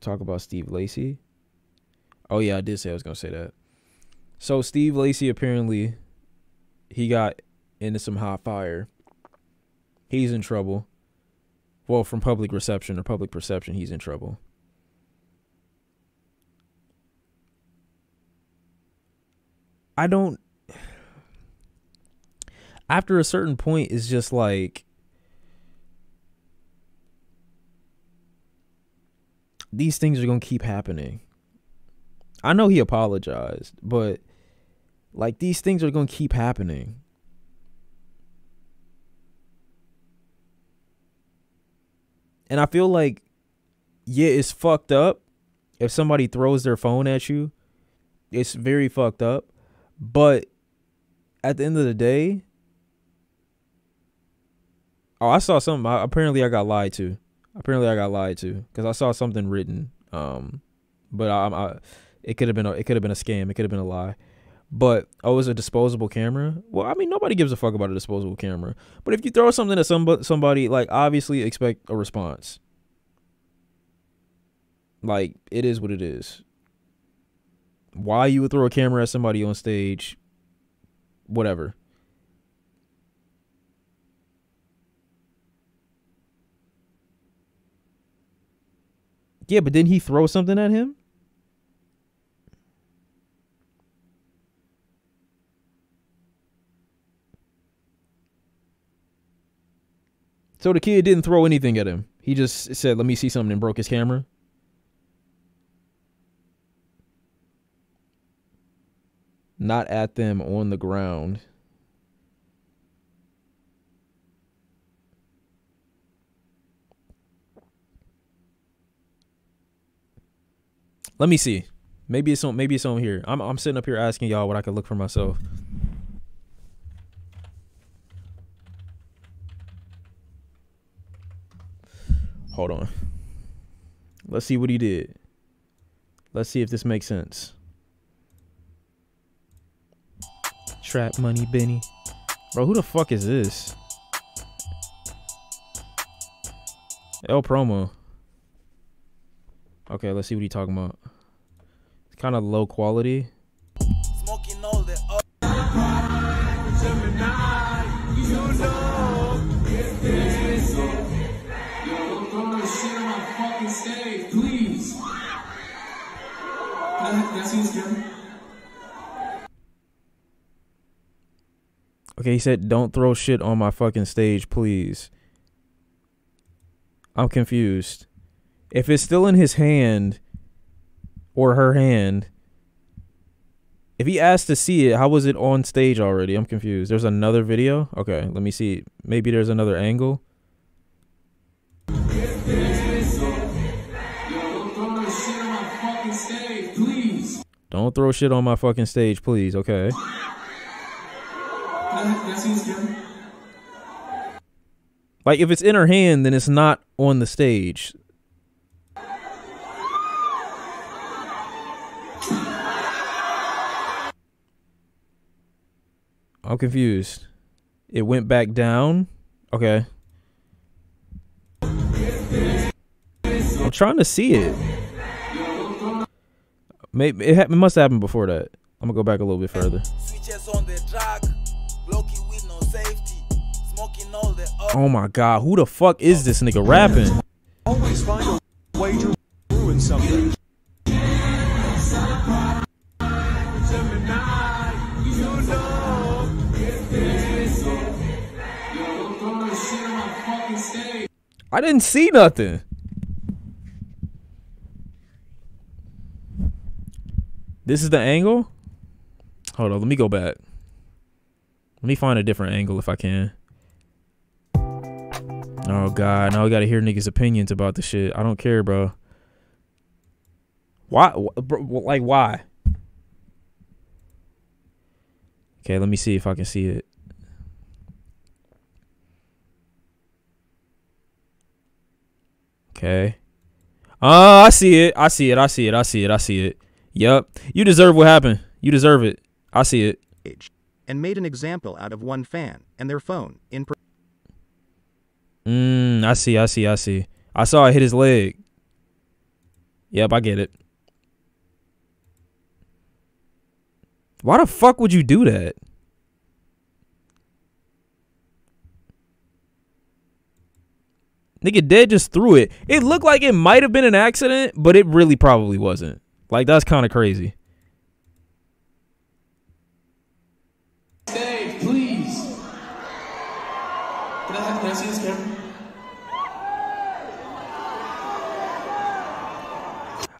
talk about Steve Lacy. Oh yeah, I did say I was gonna say that. So Steve Lacy apparently he got into some hot fire. He's in trouble. Well, from public reception or public perception, he's in trouble. I don't after a certain point it's just like these things are going to keep happening. I know he apologized, but like these things are going to keep happening. And I feel like yeah, it's fucked up if somebody throws their phone at you. It's very fucked up. But at the end of the day, oh, I saw something. Apparently, I got lied to. Apparently, I got lied to because I saw something written. Um, but I, I it could have been a, it could have been a scam. It could have been a lie. But oh, it's a disposable camera. Well, I mean, nobody gives a fuck about a disposable camera. But if you throw something at somebody, somebody like obviously expect a response. Like it is what it is. Why you would throw a camera at somebody on stage, whatever. Yeah, but didn't he throw something at him? So the kid didn't throw anything at him. He just said, "Let me see something," and broke his camera. Not at them on the ground. Let me see. Maybe it's on. Maybe it's on here. I'm I'm sitting up here asking y'all what I could look for myself. Hold on. Let's see what he did. Let's see if this makes sense. Trap money, Benny. Bro, who the fuck is this? El promo. Okay, let's see what he talking about. It's kind of low quality. Smoking all the Okay, he said, "Don't throw shit on my fucking stage, please." I'm confused. If it's still in his hand or her hand, if he asked to see it, how was it on stage already? I'm confused. There's another video? Okay, let me see. Maybe there's another angle. Don't throw shit on my fucking stage, please. Okay. Like if it's in her hand, then it's not on the stage. I'm confused. It went back down. Okay. I'm trying to see it. Maybe it, it must have happened before that. I'm gonna go back a little bit further. Oh my god, who the fuck is this nigga rapping? I didn't see nothing. This is the angle? Hold on, let me go back. Let me find a different angle if I can. Oh god, now we gotta hear niggas' opinions about the shit. I don't care, bro. Why? Like why? Okay, let me see if I can see it. Okay. Oh, I see it. I see it. I see it. I see it. I see it. Yep. You deserve what happened. You deserve it. I see it. And made an example out of one fan and their phone in. Mmm. I see. I see. I see. I saw it hit his leg. Yep, I get it. Why the fuck would you do that? Nigga dead just threw it. It looked like it might have been an accident, but it really probably wasn't. Like that's kind of crazy. Dave, please. Can I, can I see this camera?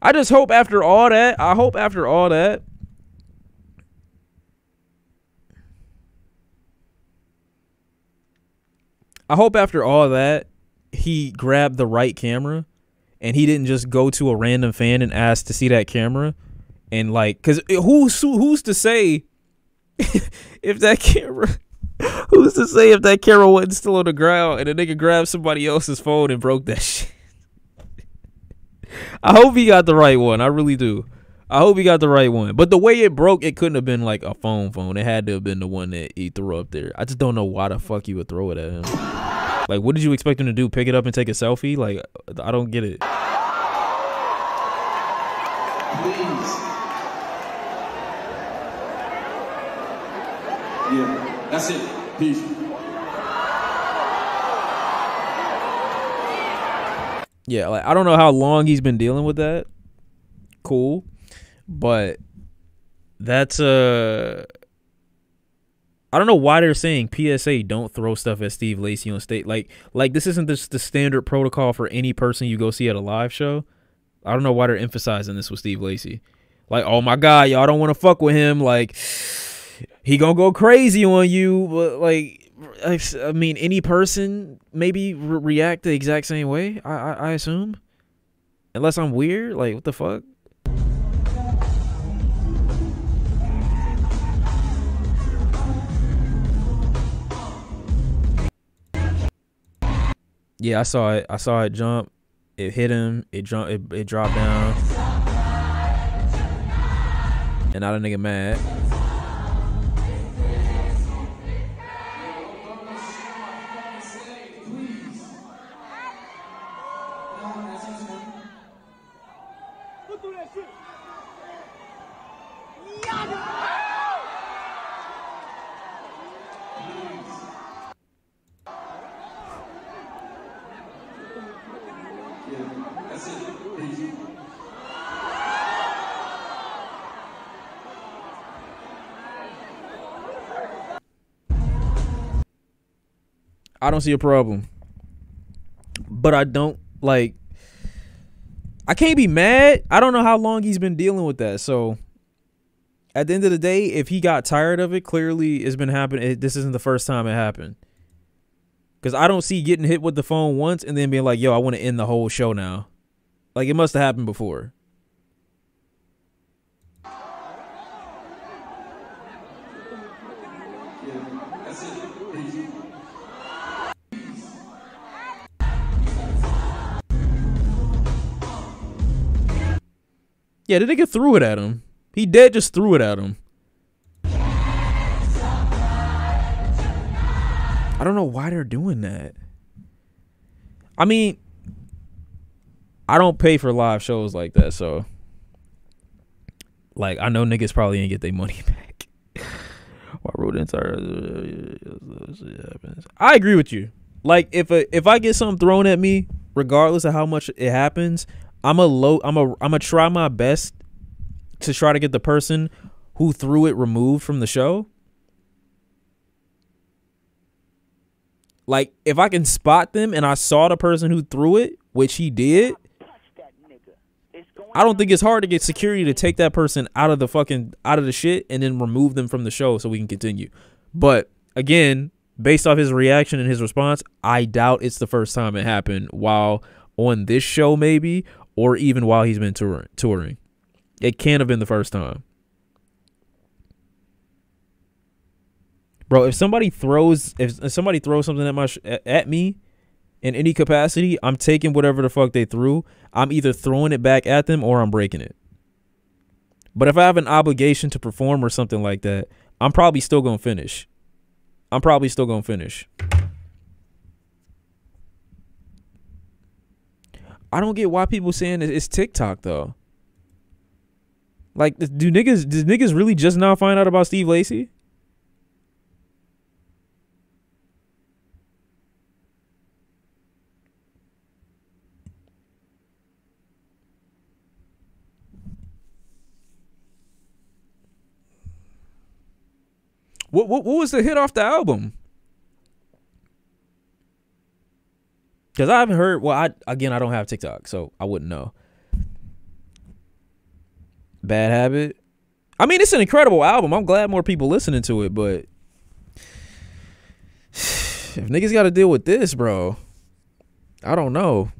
I just hope after all that, I hope after all that, I hope after all that, he grabbed the right camera and he didn't just go to a random fan and ask to see that camera and like cuz who's who's to say if that camera who's to say if that camera wasn't still on the ground and a nigga grabbed somebody else's phone and broke that shit I hope he got the right one. I really do. I hope he got the right one. But the way it broke, it couldn't have been like a phone phone. It had to have been the one that he threw up there. I just don't know why the fuck you would throw it at him. Like, what did you expect him to do? Pick it up and take a selfie? Like, I don't get it. Please. Yeah, that's it. Peace. Yeah, like I don't know how long he's been dealing with that. Cool, but that's uh I don't know why they're saying PSA don't throw stuff at Steve Lacy on stage. Like like this isn't just the standard protocol for any person you go see at a live show. I don't know why they're emphasizing this with Steve Lacy. Like, oh my god, y'all don't want to fuck with him. Like he gonna go crazy on you. But like I mean, any person maybe re- react the exact same way. I, I I assume, unless I'm weird. Like, what the fuck? Yeah, I saw it. I saw it jump. It hit him. It jump. It, it dropped down. And now the nigga mad. I don't see a problem. But I don't like I can't be mad. I don't know how long he's been dealing with that. So at the end of the day, if he got tired of it, clearly it's been happening. This isn't the first time it happened. Cause I don't see getting hit with the phone once and then being like, "Yo, I want to end the whole show now." Like it must have happened before. Yeah, the nigga threw it at him. He dead just threw it at him. I don't know why they're doing that. I mean, I don't pay for live shows like that, so like I know niggas probably ain't get their money back. Why wrote entire uh, I agree with you. Like if a if I get something thrown at me, regardless of how much it happens, I'm a low I'm a I'm a try my best to try to get the person who threw it removed from the show. Like if I can spot them and I saw the person who threw it, which he did, I don't think it's hard to get security to take that person out of the fucking out of the shit and then remove them from the show so we can continue. But again, based off his reaction and his response, I doubt it's the first time it happened while on this show maybe or even while he's been touring. touring. It can't have been the first time. Bro, if somebody throws if, if somebody throws something at my at me in any capacity, I'm taking whatever the fuck they threw. I'm either throwing it back at them or I'm breaking it. But if I have an obligation to perform or something like that, I'm probably still to finish. I'm probably still to finish. I don't get why people saying it's TikTok though. Like, do niggas does niggas really just now find out about Steve Lacy? What, what what was the hit off the album? Because I haven't heard. Well, I again I don't have TikTok, so I wouldn't know. Bad Habit. I mean, it's an incredible album. I'm glad more people listening to it, but if niggas got to deal with this, bro, I don't know.